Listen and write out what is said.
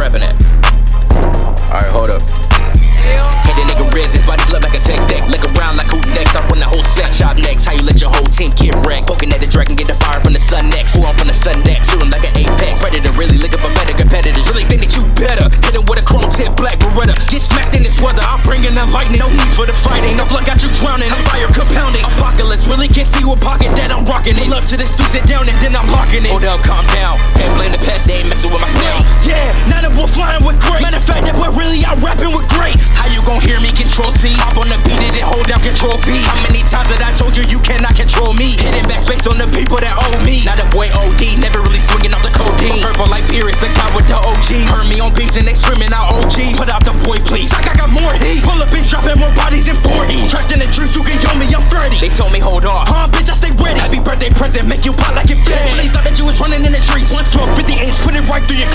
repping it. Alright, hold up. Hit a nigga ribs, his body flip like a tech deck. Look around like who next? I run the whole set, chop next. How you let your whole team get wrecked? Poking at the dragon, get the fire from the sun next. Who I'm from the sun next? Shooting like an apex. Predator, really looking for better competitors. Really think that you better. Hit him with a chrome tip, black beretta. Get smacked in this weather. I'm bringing the lightning. No need for the fighting. No blood got you drowning. I'm fire compounding. Apocalypse, really can't see what pocket that I'm rocking. Pull up to the do sit down, and then I'm locking it. Hold up, calm down. Can't blame the past, they Control C. Hop on the beat and then hold down Control V. How many times that I told you you cannot control me? Hitting backspace on the people that owe me. Now the boy OD, never really swinging off the codeine. Purple like Pyrrhus, the guy with the OG. Heard me on beats and they screaming out OG. Put out the boy, please. Like I got more heat. Pull up and dropping more bodies in 40. Trapped in the dreams, you can yo me, I'm 30. They told me hold off. Huh, bitch, I stay ready. Happy birthday present, make you pop like it fed. They thought that you was running in the streets. One smoke, 50 inch, put it right through your